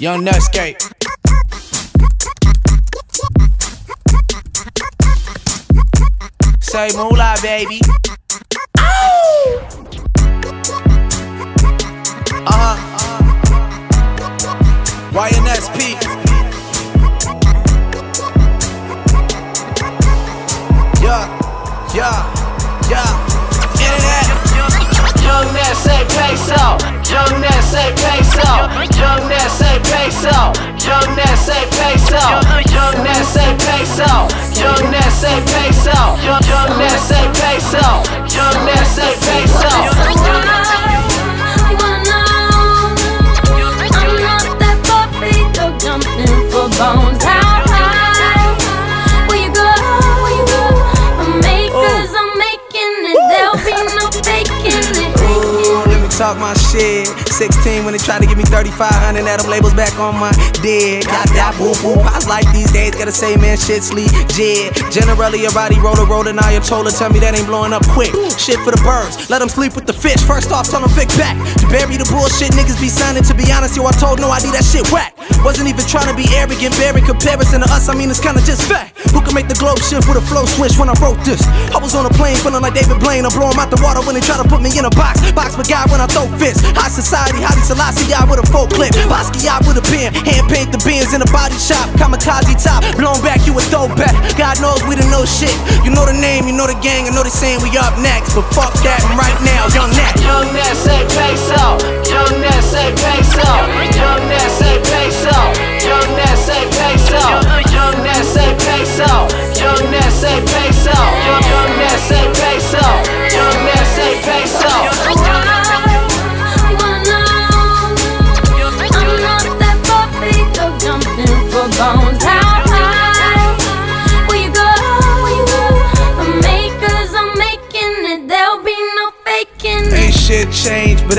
Young Netscape. Say moolah, baby. Uh huh. YNSP. Yeah, yeah, yeah. Young Ness say peso, Young Ness say peso, Young Ness say peso, talk my shit. 16 when they try to give me 3500, that them labels back on my dead. Got that boo boo. Pops like these days, gotta say, man, shit's legit. Generally, a body roller rolling Ayatollah. Tell me that ain't blowing up quick. Shit for the birds, let them sleep with the fish. First off, tell them Vic back. To bury the bullshit, niggas be signing. To be honest, yo, I told No ID that shit whack. Wasn't even trying to be arrogant, bearing comparison to us. I mean, it's kinda just fact. Who can make the globe shift with a flow switch when I wrote this? I was on a plane feeling like David Blaine. I blow him out the water when they try to put me in a box. Box my guy when I throw fists. High society, Haile Selassie, I with a clip. Basquiat with a pen. Hand paint the bins in a body shop. Kamikaze top. Blown back, you a throwback. God knows we didn't know shit. You know the name, you know the gang. I know they saying we up next. But fuck that, right now. Young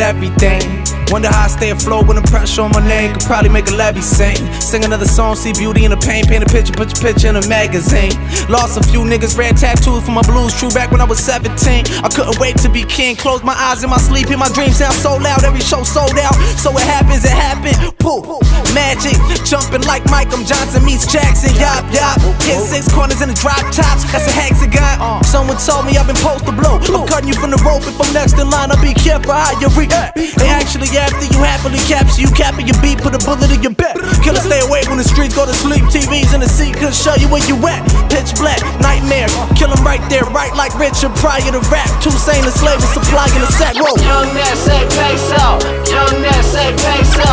everything. Wonder how I stay afloat when the pressure on my name could probably make a levy sing. Sing another song, see beauty in the pain, paint a picture, put your picture in a magazine. Lost a few niggas, red tattoos for my blues, true back when I was 17. I couldn't wait to be king, close my eyes in my sleep, hear my dreams sound so loud, every show sold out. So it happens, it happened. Pooh, magic, jumping like Michael Johnson meets Jackson, yop yop. Hit six corners in the drop tops, that's a hexagon. Someone told me I've been supposed to blow. I'm cutting you from the rope if I'm next in line. I'll be careful how you react. They actually, after you happily capture, you capping your beat, put a bullet in your back. Killer, stay away when the streets go to sleep. TVs in the seat could show you where you at. Pitch black, nightmare. Kill 'em right there, right like Richard Pryor to rap. Two sane and slave and supply in a sack. Whoa. Young Ness say peso, Young Ness say peso,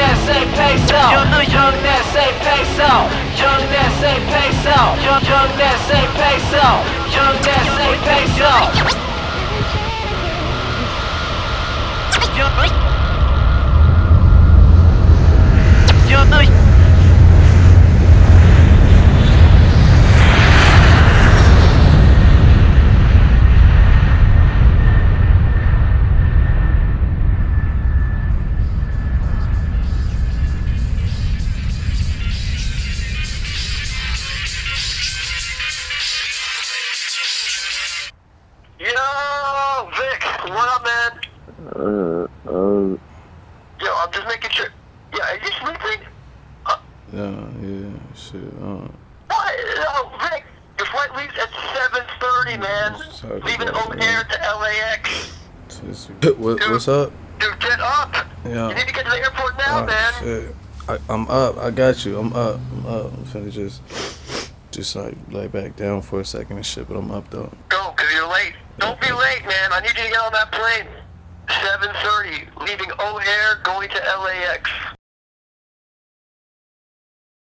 SA peso. Young, young say peso. Young SA peso. Young, young SA peso. Young SA peso. Uh, um, Yo, I'm just making sure. Yeah, are you sleeping? Uh, yeah, yeah, shit, uh, what? Oh, Vic, your flight leaves at 7.30, man. Leaving O'Hare that. to LAX. what, what's up? Dude, get up. Yeah. You need to get to the airport now, Oh, man. shit. I, I'm up. I got you. I'm up. I'm up. I'm finna just, just like lay back down for a second and shit. But I'm up though. Go, because you're late. Don't be late, man. I need you to get on that plane. 7.30, leaving O'Hare, going to LAX.